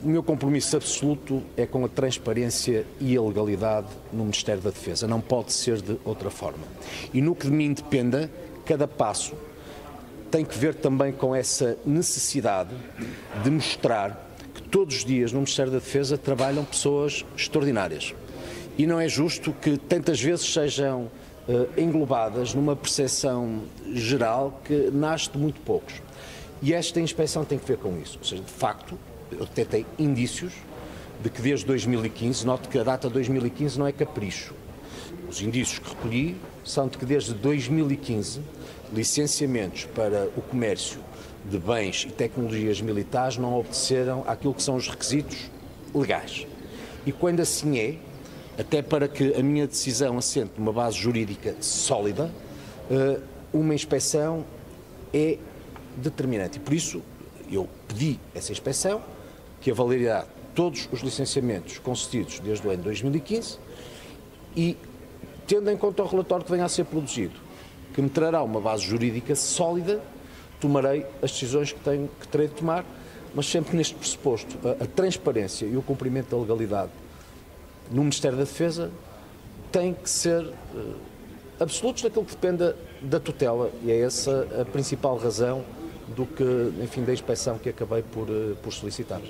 O meu compromisso absoluto é com a transparência e a legalidade no Ministério da Defesa. Não pode ser de outra forma. E no que de mim dependa, cada passo tem que ver também com essa necessidade de mostrar que todos os dias no Ministério da Defesa trabalham pessoas extraordinárias. E não é justo que tantas vezes sejam uh, englobadas numa percepção geral que nasce de muito poucos. E esta inspeção tem que ver com isso. Ou seja, de facto, eu tenho indícios de que desde 2015, note que a data 2015 não é capricho. Os indícios que recolhi são de que desde 2015 licenciamentos para o comércio de bens e tecnologias militares não obedeceram àquilo que são os requisitos legais. E quando assim é, até para que a minha decisão assente numa base jurídica sólida, eh, uma inspeção é determinante. E por isso eu pedi essa inspeção, que avaliará todos os licenciamentos concedidos desde o ano 2015 e, tendo em conta o relatório que venha a ser produzido, que me trará uma base jurídica sólida, tomarei as decisões que, tenho, que terei de tomar, mas sempre neste pressuposto. A, a transparência e o cumprimento da legalidade no Ministério da Defesa têm que ser uh, absolutos naquilo que dependa da tutela e é essa a principal razão do que, enfim, da inspeção que acabei por, uh, por solicitar.